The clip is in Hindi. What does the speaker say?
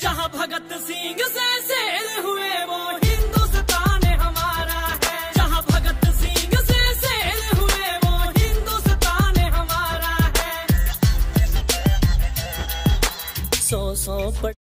जहाँ भगत सिंह से शेर हुए, वो हिंदुस्तान हमारा है। जहाँ भगत सिंह से शेर हुए, वो हिंदुस्तान हमारा है। सौ सौ पट